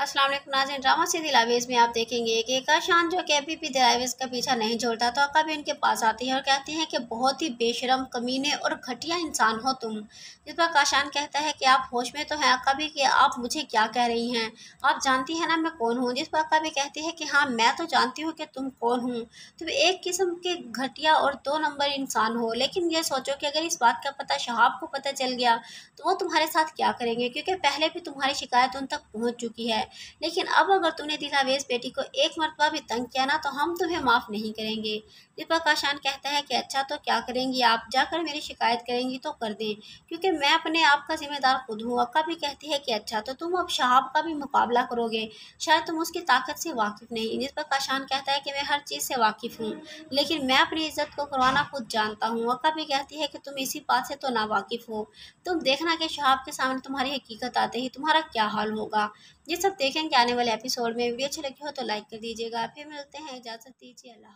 अस्सलाम वालेकुम नाज़रीन, ड्रामा से दिलावेज में आप देखेंगे कि काशान, जो कि अभी भी दिलावेज का पीछा नहीं छोड़ता तो अक्का भी उनके पास आती है और कहती हैं कि बहुत ही बेशरम, कमीने और घटिया इंसान हो तुम। जिस पर काशान कहता है कि आप होश में तो हैं अक्का भी कि आप मुझे क्या कह रही हैं? आप जानती हैं ना मैं कौन हूँ? जिस पर अक्का भी कहती है कि हाँ मैं तो जानती हूँ कि तुम कौन हूँ। तुम एक किस्म के घटिया और दो नंबर इंसान हो, लेकिन ये सोचो कि अगर इस बात का पता शहाब को पता चल गया तो वो तुम्हारे साथ क्या करेंगे? क्योंकि पहले भी तुम्हारी शिकायत उन तक पहुँच चुकी है। लेकिन अब अगर तूने दिलावेज बेटी को एक मरतबा भी तंग किया ना तो हम तुम्हें माफ़ नहीं करेंगे। दीपक काशान कहता है कि अच्छा तो क्या करेंगी? आप जाकर मेरी शिकायत करेंगी तो कर दें, क्योंकि मैं अपने आप का जिम्मेदार खुद हूँ। अक्का भी कहती है कि अच्छा तो तुम अब शहाब का भी मुकाबला करोगे। शायद तुम उसकी ताकत से वाकिफ़ नहीं। दीपक काशान कहता है कि मैं हर चीज़ से वाकिफ़ हूँ, लेकिन मैं अपनी इज़्ज़त को करवाना खुद जानता हूँ। अक्का भी कहती है कि तुम इसी बात से तो ना वाकिफ़ हो। तुम देखना कि शहाब के सामने तुम्हारी हकीकत आते ही तुम्हारा क्या हाल होगा। ये सब देखेंगे आने वाले एपिसोड में। वीडियो अच्छी लगी हो तो लाइक कर दीजिएगा। फिर मिलते हैं। इजाज़त दीजिए। अल्लाह